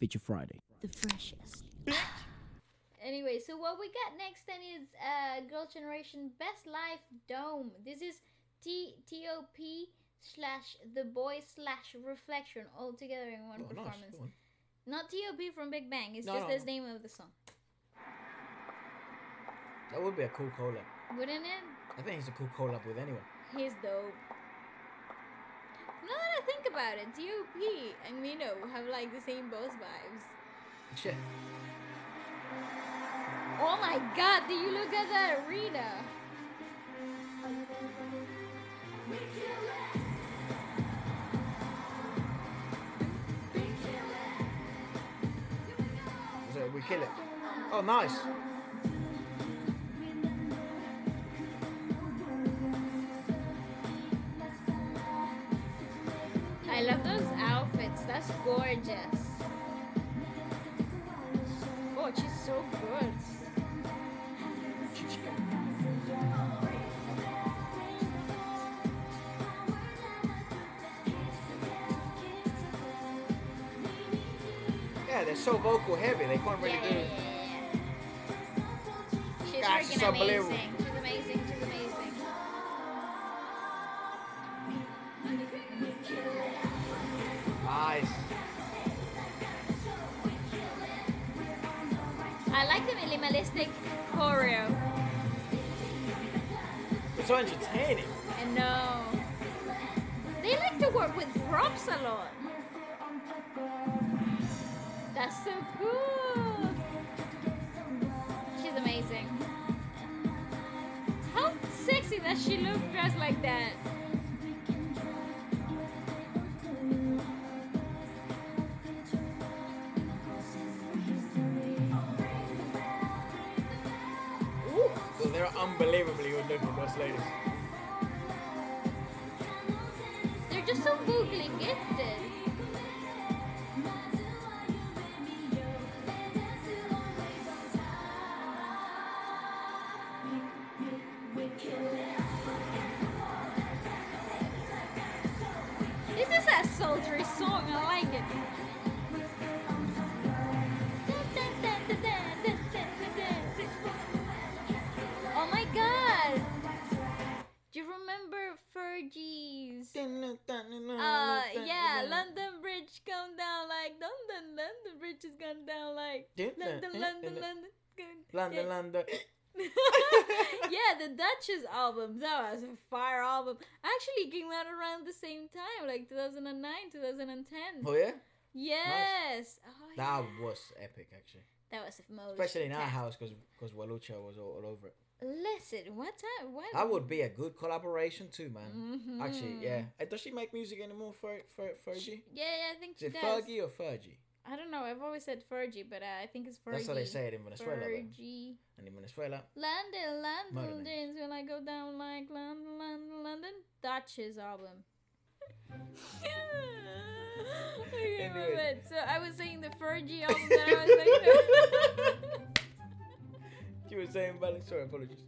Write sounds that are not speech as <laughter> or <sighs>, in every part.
Feature Friday. The freshest. <sighs> anyway, so what we got next then is uh Girl Generation Best Life Dome. This is T T O P slash the boy slash reflection all together in one Oh, performance. Go on. Not T O P from Big Bang. It's No, just no, the name of the song, That would be a cool collab. wouldn't it? I think it's a cool collab with anyone. He's dope. Now that I think about it, T O P and Mino have like the same boss vibes. Shit. Oh my god, did you look at that arena? We kill it. Oh, nice. Gorgeous. Oh, she's so good. Yeah, they're so vocal heavy. They can't really Yeah, do. yeah, yeah, yeah. She's freaking amazing. She's amazing. She's amazing. Nice. Minimalistic choreo. It's so entertaining. And no. They like to work with props a lot. That's so cool. She's amazing. How sexy does she look dressed like that? Ladies. They're just so vocally gifted. Down like London, London, London. London, London. yeah, the Duchess album. That was a fire album. Actually came out around the same time, like 2009, 2010. Oh yeah, yes. Oh, that yeah. was epic actually. That was a most Especially in our house because because Walucha was all, all over it. Listen, what time? What? That would be a good collaboration too, man. Mhm. Actually, yeah. Does she make music anymore for for Fergie? Yeah, yeah, I think Is she it does. Fergie or Fergie? I don't know. I've always said Fergie, but uh, I think it's Fergie. That's how they say it in Venezuela. though. Fergie. And in Venezuela, London, London, names. when I go down like London, London, London. Duchess album. <laughs> okay, Anyway. bad. So I was saying the Fergie album that I was saying. <laughs> you were saying balance. Sorry, apologies.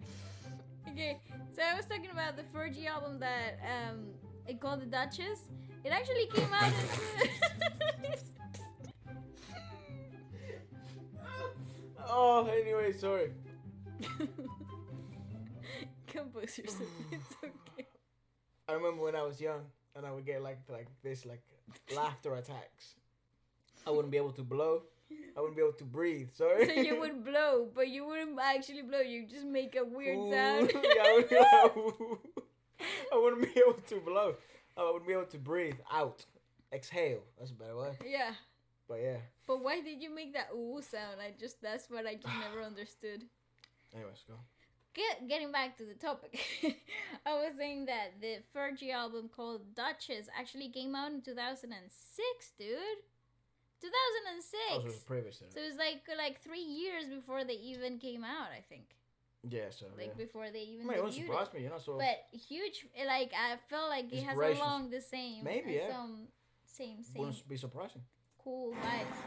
okay, so I was talking about the Fergie album that um it called the Duchess. It actually came out <laughs> Oh, anyway, sorry. <laughs> Compose yourself. <laughs> It's okay. I remember when I was young and I would get like like this like laughter attacks. I wouldn't be able to blow. I wouldn't be able to breathe. Sorry. So you would blow, but you wouldn't actually blow. You just make a weird Ooh, sound. <laughs> yeah, I, would, I wouldn't be able to blow. I wouldn't be able to breathe out. Exhale. That's a better word. yeah. But yeah. But why did you make that ooh sound? I just that's what I just never <sighs> understood. Anyways, go. Get getting back to the topic. <laughs> I was saying that the Fergie album called Duchess actually came out in 2006, dude. 2006. Oh, so it was previous. then. So it was like like three years before they even came out. I think yeah, so like yeah. before they even. I mean, it wouldn't debuted. surprise me, you know. So But huge, like I felt like it has along the same. Maybe, yeah. Some same same wouldn't be surprising. Cool vibes.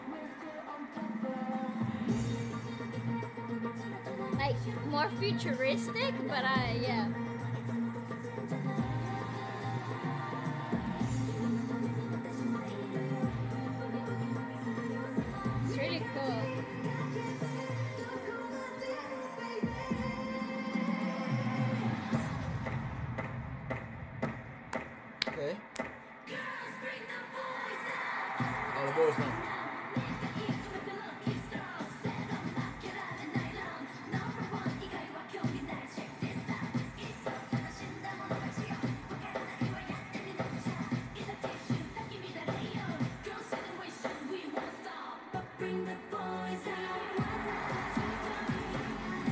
Like more futuristic, but I yeah.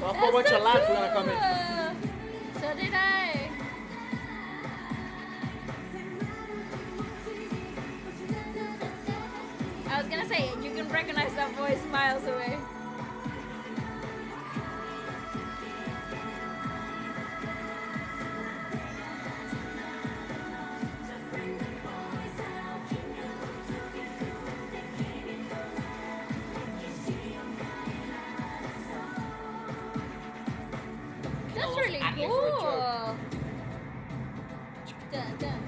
So a whole bunch so of lads were cool. gonna come in. So did I. I was gonna say you can recognize that voice miles away. Dun, dun.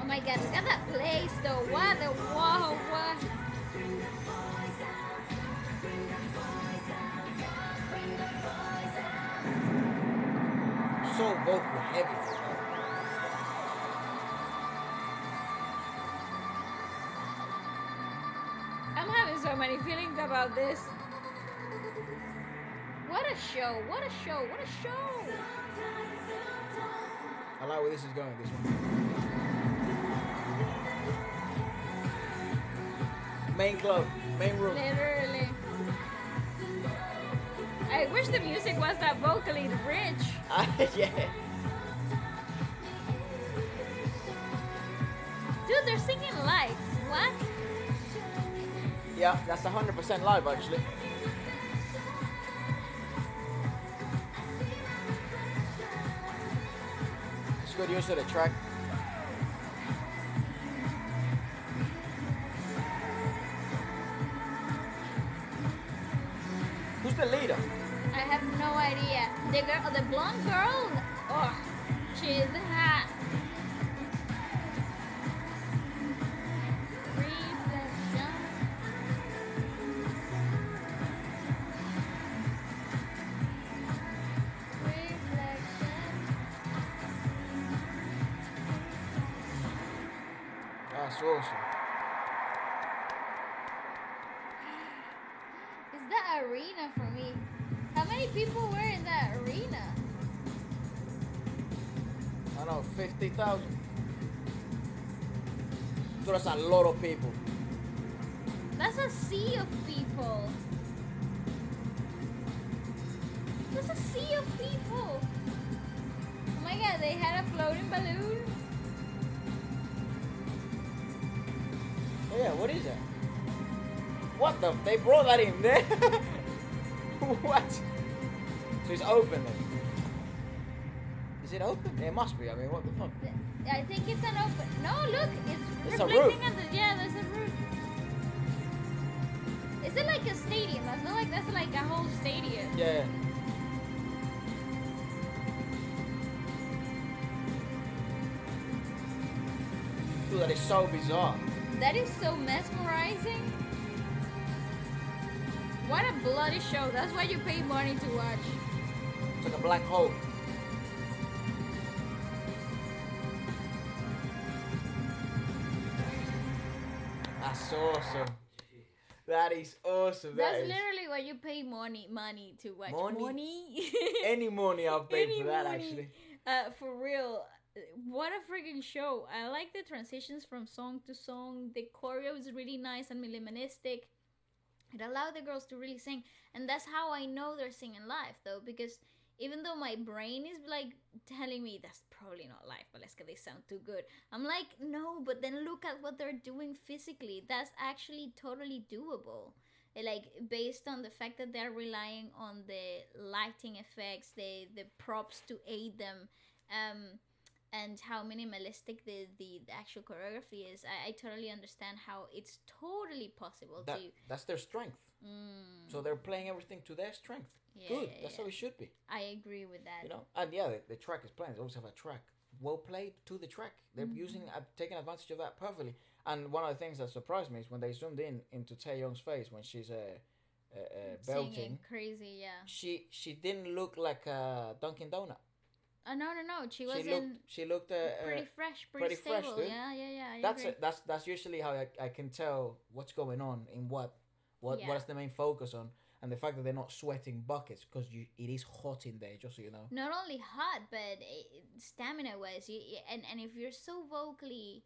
Oh my god, look at that place though. What the whoa, what? So vocal heavy. I'm having so many feelings about this. What a show, what a show, what a show! I like where this is going. This one. Main club, main room. Literally. I wish the music was that vocally rich. <laughs> yeah. Dude, they're singing live. What? Yeah, that's 100% live actually. Good use of the track. Who's the leader? I have no idea. The girl, the blonde girl. Oh, she's hot. That's awesome. Is that arena for me? How many people were in that arena? I don't know, 50,000. So that's a lot of people. That's a sea of people. That's a sea of people. Oh my god, they had a floating balloon. Yeah, what is that? What the? They brought that in there? <laughs> what? So it's open then? Is it open? It must be. I mean, what the fuck? I think it's an open. No, look, it's It's a reflecting on the. Yeah, there's a roof. Is it like a stadium? I feel like that's like a whole stadium. Yeah. Dude, that is so bizarre. That is so mesmerizing. What a bloody show. That's why you pay money to watch. It's like a black hole. That's awesome. That is awesome. That That's is- literally why you pay money money to watch. Money? Money. any money I'll pay Any for that <laughs> money. actually. Uh, for real. What a freaking show. I like the transitions from song to song. The choreo is really nice and minimalistic. It allowed the girls to really sing. And that's how I know they're singing live, though, because even though my brain is like telling me that's probably not live, but let's get they sound too good. I'm like, no, but then look at what they're doing physically. That's actually totally doable. Uh, Like based on the fact that they're relying on the lighting effects, the the props to aid them, um, and how minimalistic the, the, the actual choreography is. I, I totally understand how it's totally possible That, to. that's their strength. Mm, So they're playing everything to their strength. yeah, Good. yeah, That's yeah. how it should be. I agree with that. You know. And yeah, the, the track is playing. They always have a track. Well played to the track. They're Mm-hmm. using uh, taking advantage of that perfectly. And one of the things that surprised me is when they zoomed in into Taeyeon's face when she's uh, uh, uh, belting. Singing crazy, yeah. She she didn't look like a Dunkin' Donut. Oh no no no! She was She in looked she looked uh, pretty uh, fresh, pretty, pretty fresh, stable. dude. yeah yeah yeah. I that's agree. it. That's that's usually how I, I can tell what's going on in what what Yeah. what's the main focus on and the fact that they're not sweating buckets because you it is hot in there just so you know. Not only hot, but stamina wise, you, and and if you're so vocally,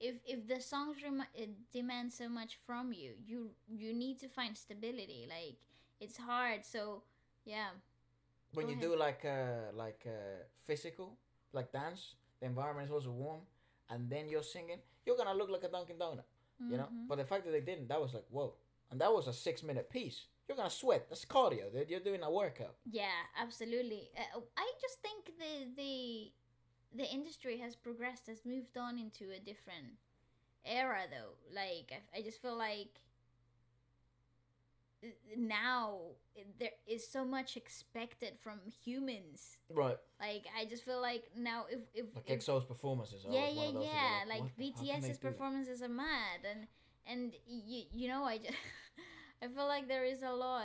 if if the songs rem- uh, demand so much from you, you you need to find stability. Like it's hard. So yeah, when Go you ahead. do like uh like uh physical like dance the environment is also warm and then you're singing you're gonna look like a dunkin donut you know Mhm. but the fact that they didn't that was like whoa and that was a six minute piece you're gonna sweat that's cardio dude you're doing a workout Yeah, absolutely. Uh, I just think the the the industry has progressed, has moved on into a different era, though. Like I, I just feel like now there is so much expected from humans. right. Like I just feel like now if if, like if exo's performances are yeah yeah of those that yeah. like, what the- how can they bts's performances are mad. And and you, you know i just <laughs> i feel like there is a lot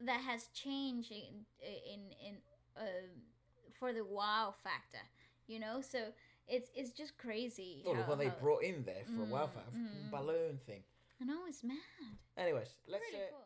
that has changed in in in um for the wow factor you know? So it's it's just crazy look how- what they how- brought in there for a wow Mm, factor mm. balloon thing i know it's mad anyways let's Pretty uh.